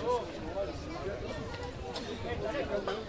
Gracias.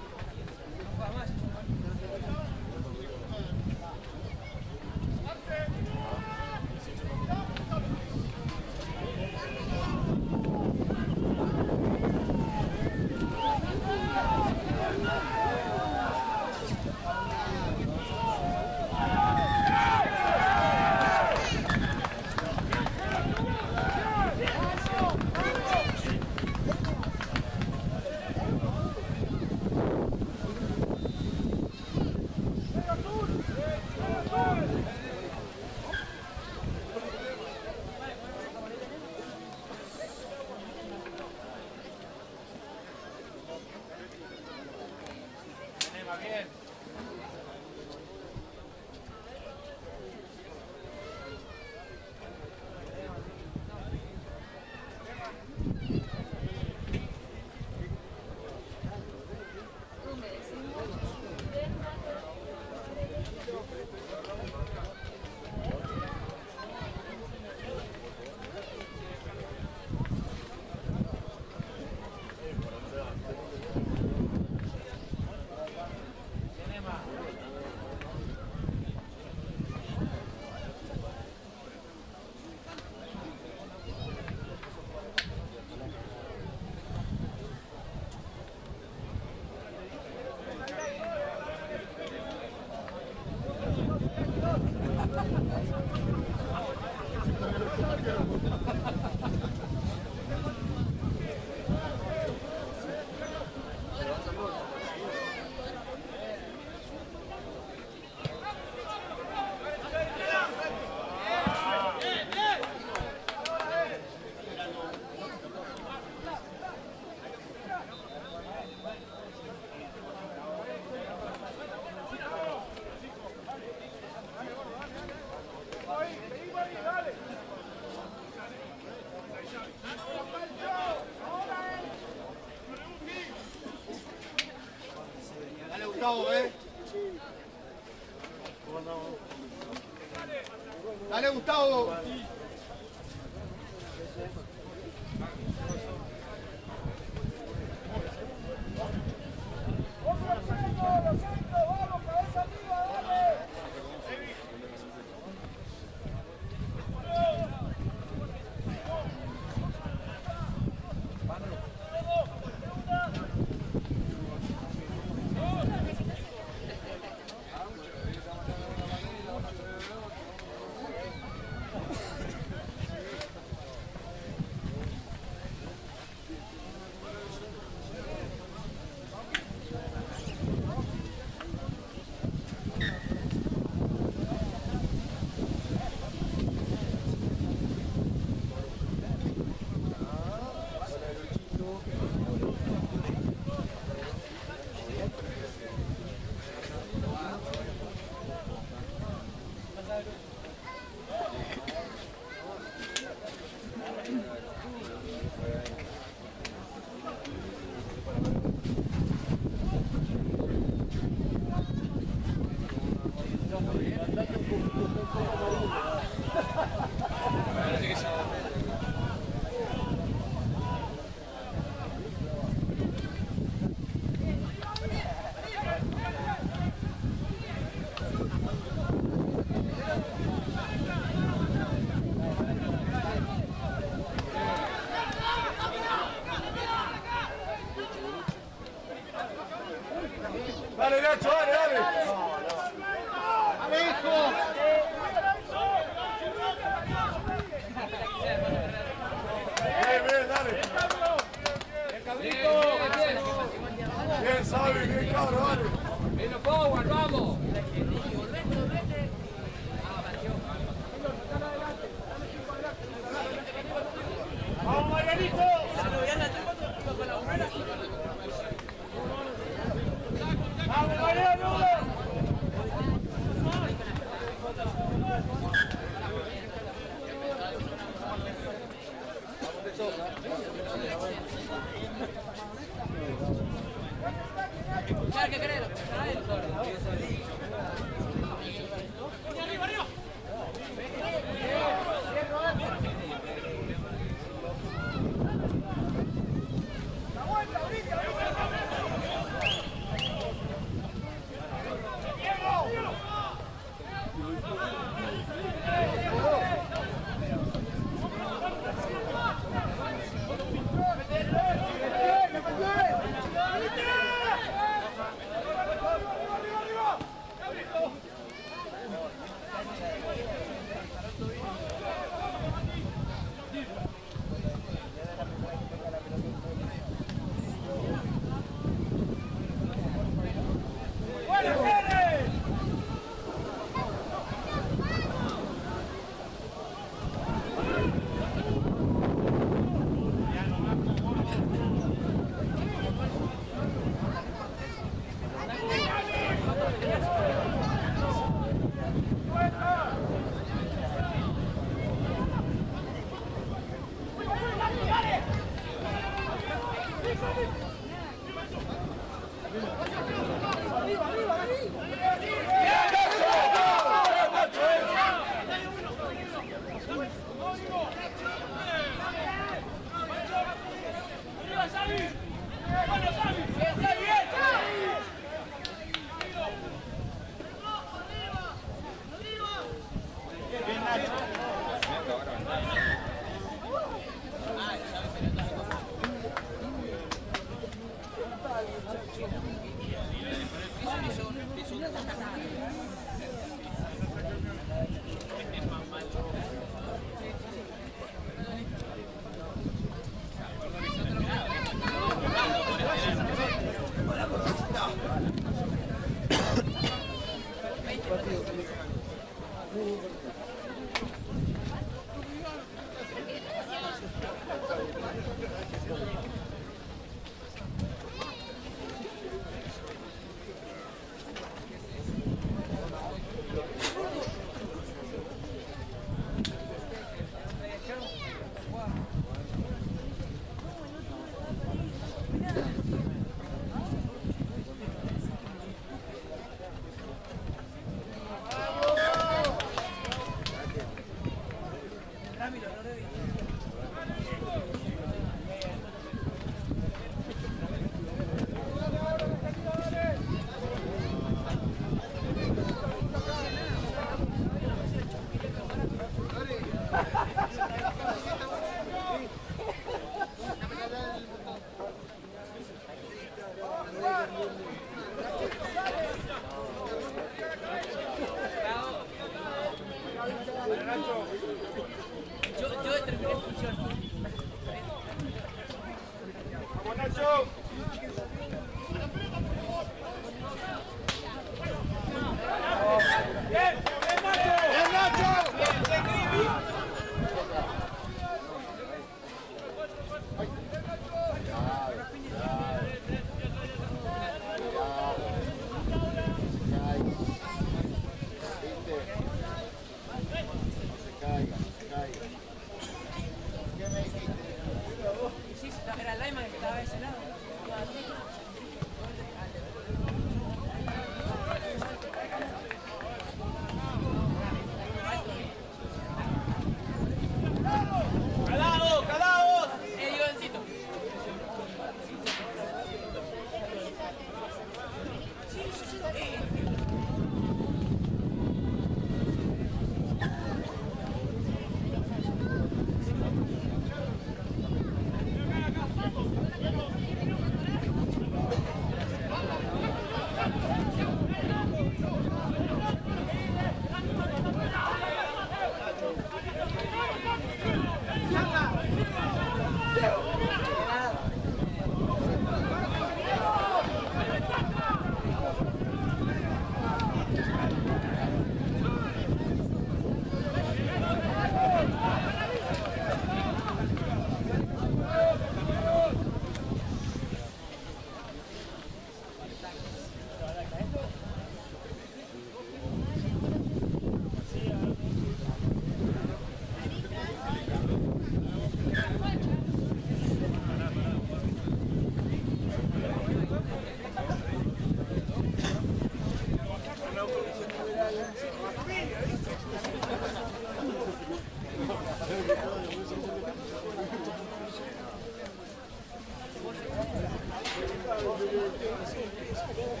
Oh,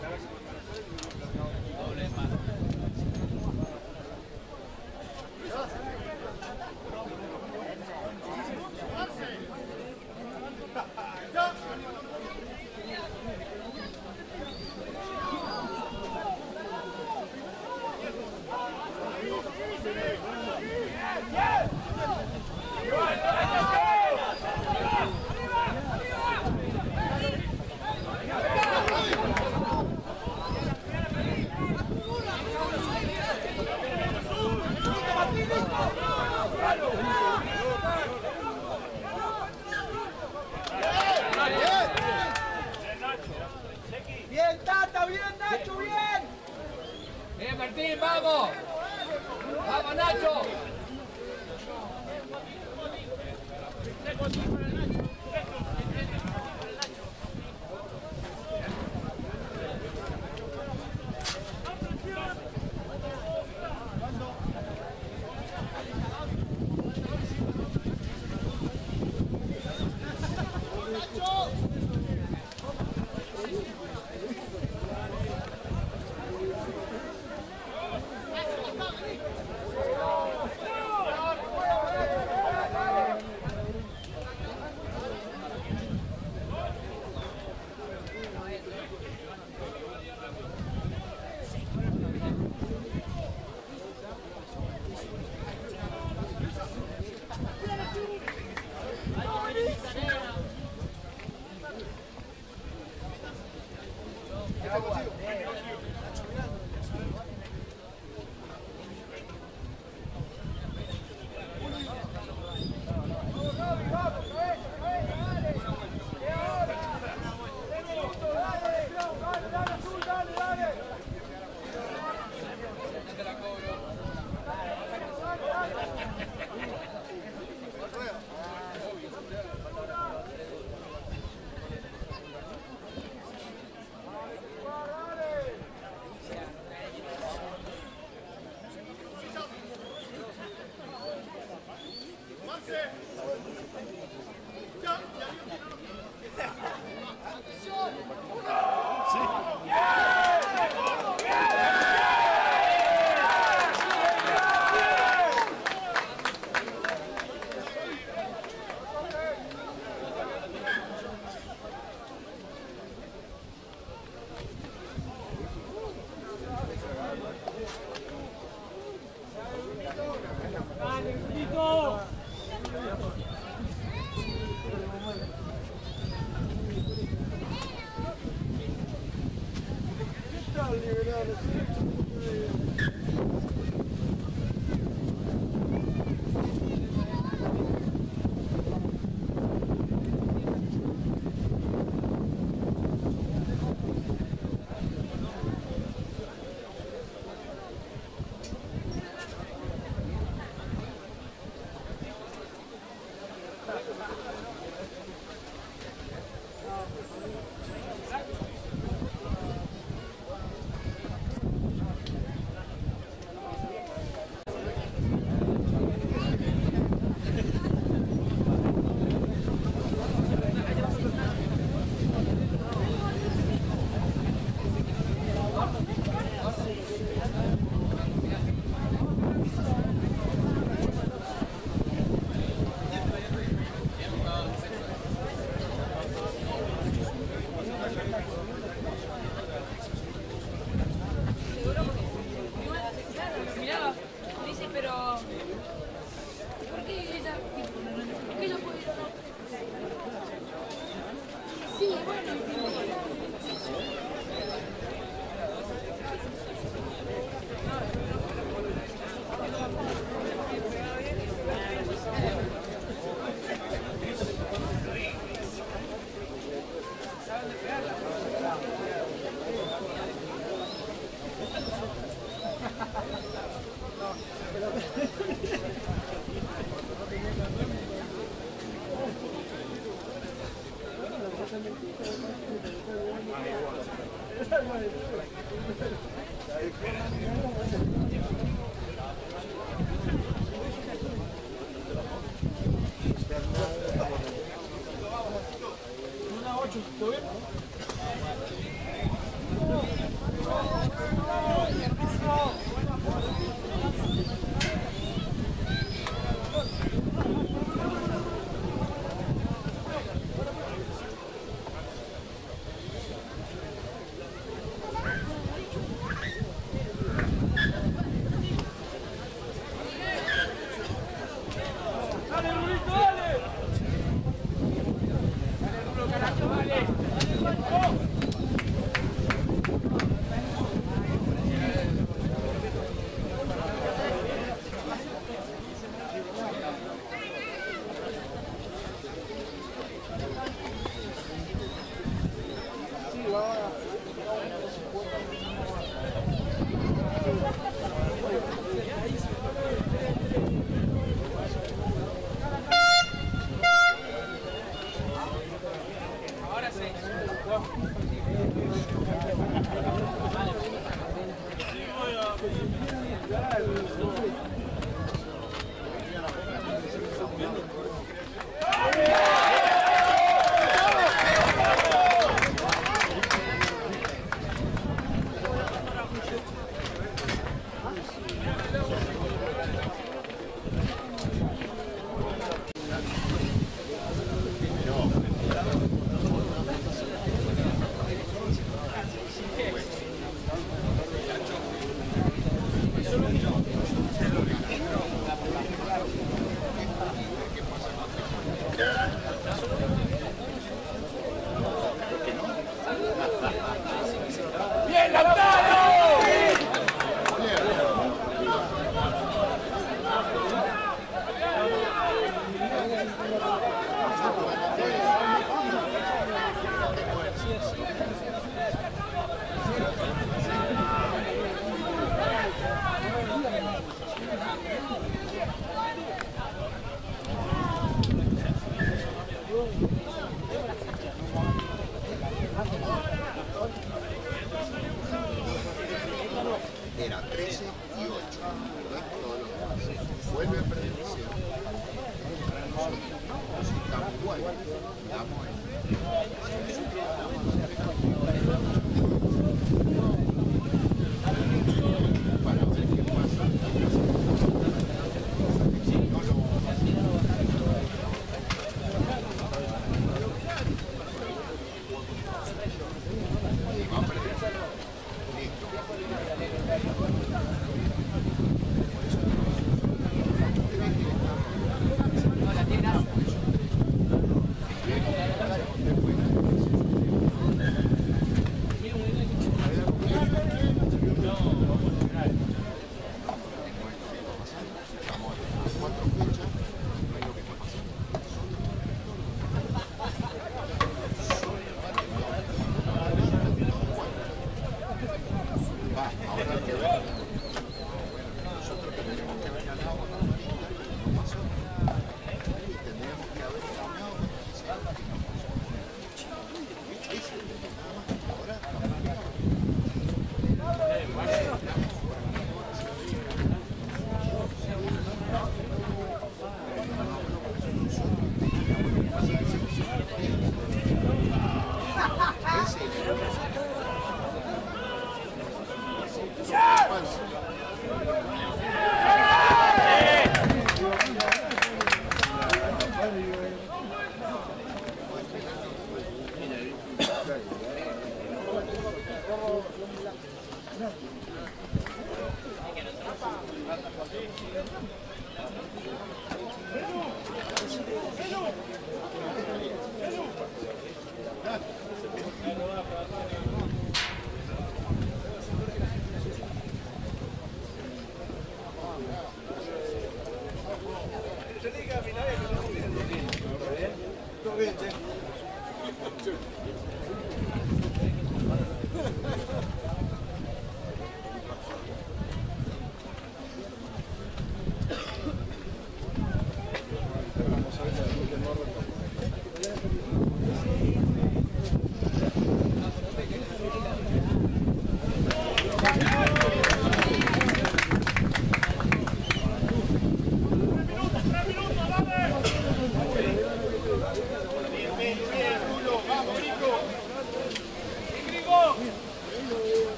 Gracias.